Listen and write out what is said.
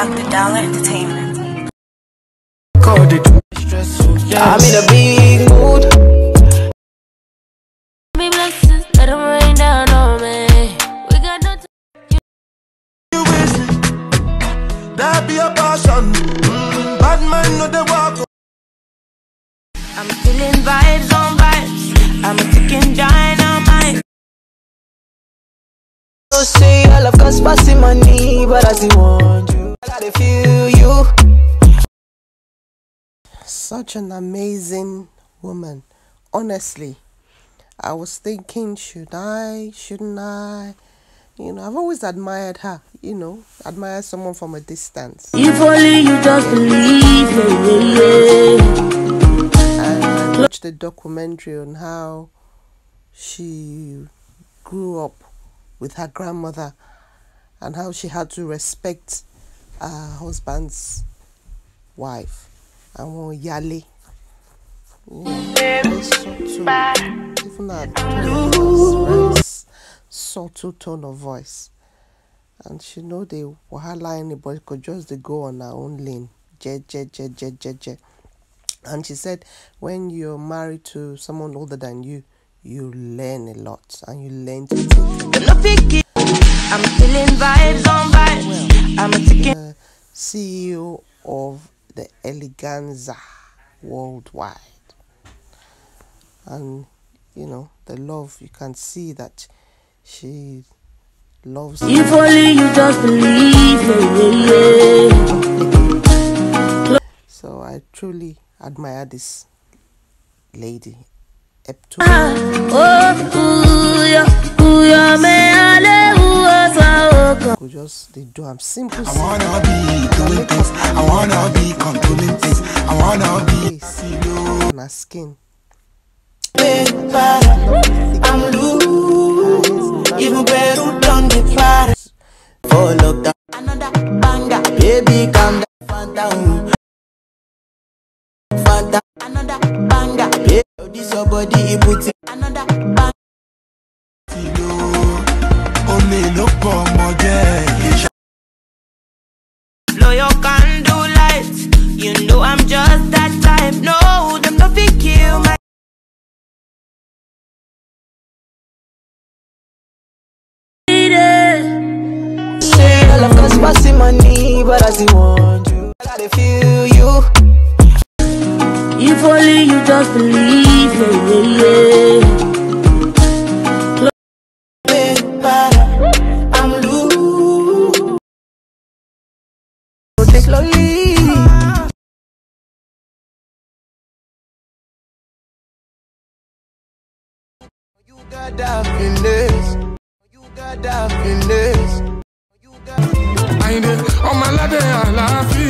Dr. Dollar Entertainment. I'm in a big mood. me blessings, let them rain down on me. We got no time. That be a passion. Bad man no they walk. I'm feeling vibes on vibes. I'm a ticking dynamite. So say I love cause passing money, but I still want you. I gotta feel you. Such an amazing woman. Honestly, I was thinking, should I, shouldn't I? You know, I've always admired her, you know, admire someone from a distance. If only you just believe me, yeah. And I watched a documentary on how she grew up with her grandmother and how she had to respect her husband's wife. Àwọn Yale. You know, very subtle. Even her tone of voice, subtle tone of voice. And she know the wahala anybody could just dey go on her own lane. Je, je, je, je, je, je. And she said, when you're married to someone older than you, you learn a lot and you learn to take I'm not picky. I'm feeling vibes on vibes. I'm a ticking. Uh, CEO of the Eleganza worldwide. And you know, the love you can see that she loves If only you just believe yeah. so I truly admire this lady. Epto. Ah, oh, so, oh, just they do am simple I wanna be doing things. I wanna be controlling things. I wanna be. face on her skin. I'm loose. Even better done the fire. For lockdown. Another banger. Baby, calm down. Fanta. Fanta. Another banger. Baby, this your body, it puts it. Another banger. Only look for more yeah. Blow your candle lights. You know I'm just that type. No, them no fit kill my. Say I love cause passing money, but I still want you. I gotta feel you. If only you just believe me, yeah. I'm slowly. You got that finesse. You got that finesse. You got Àyìndé ọmọ aládé àlàáfíà àjọ